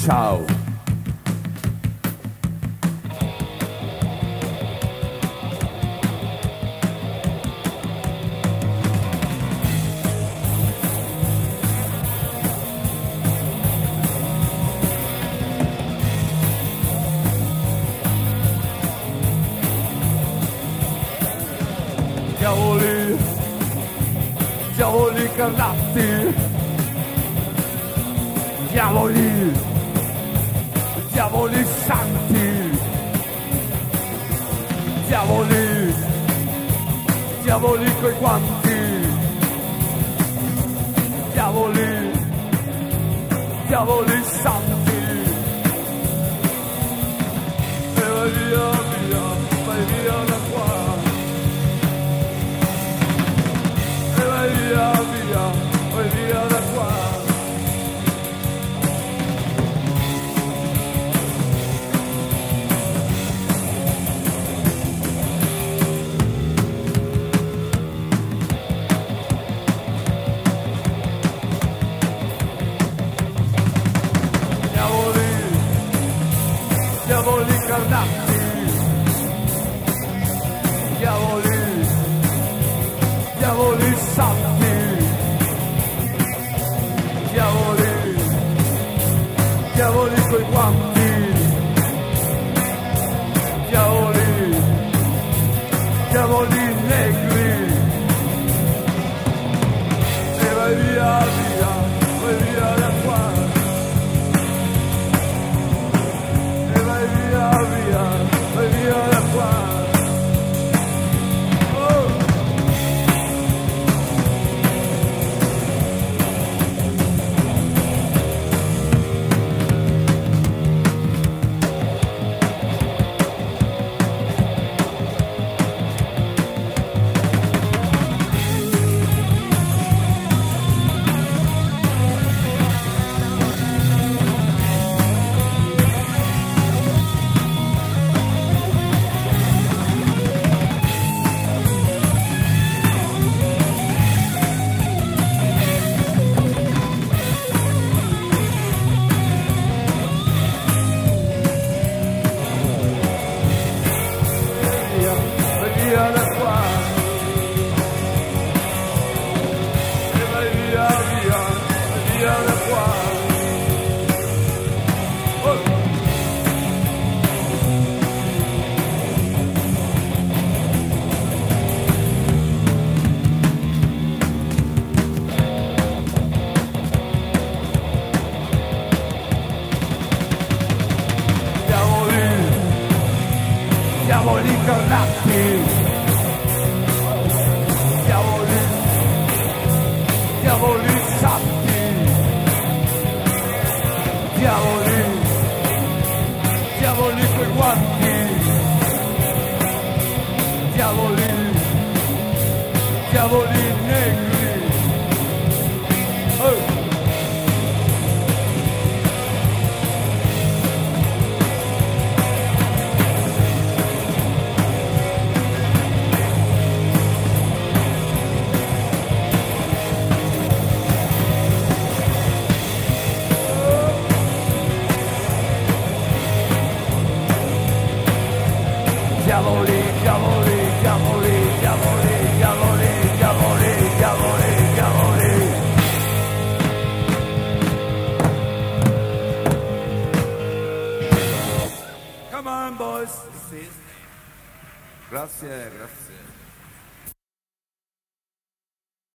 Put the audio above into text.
Ciao. Diavoli, diavoli carnati, diavoli, diavoli santi, diavoli, diavoli coi guanti, diavoli, diavoli santi. E via, diavoli santi, diavoli, diavoli carnati, diavoli, diavoli santi, diavoli, diavoli coi guanti, diavoli, diavoli negri. Diavoli, diavoli, diavoli, diavoli, diavoli, diavoli, diavoli, diavoli. Come on, boys. Grazie, grazie.